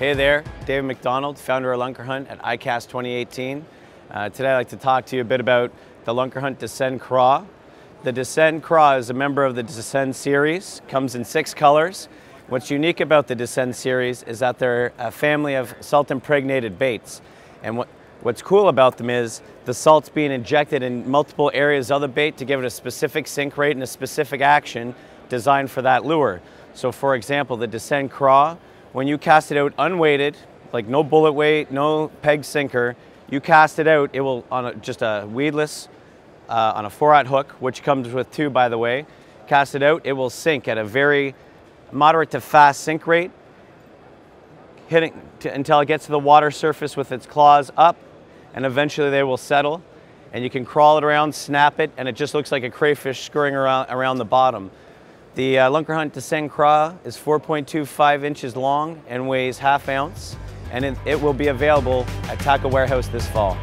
Hey there, David McDonald, founder of Lunkerhunt at ICAST 2018. Uh, today I'd like to talk to you a bit about the Lunkerhunt Descend Craw. The Descend Craw is a member of the Descend series, comes in six colors. What's unique about the Descend series is that they're a family of salt impregnated baits. And what, what's cool about them is the salt's being injected in multiple areas of the bait to give it a specific sink rate and a specific action designed for that lure. So for example, the Descend Craw, when you cast it out unweighted, like no bullet weight, no peg sinker, you cast it out, it will, on a, just a weedless, uh, on a 4-aught hook, which comes with two by the way, cast it out, it will sink at a very moderate to fast sink rate, hitting to, until it gets to the water surface with its claws up, and eventually they will settle. And you can crawl it around, snap it, and it just looks like a crayfish scurrying around, around the bottom. The uh, Lunkerhunt Descend Craw is 4.25 inches long and weighs half ounce, and it, it will be available at Tackle Warehouse this fall.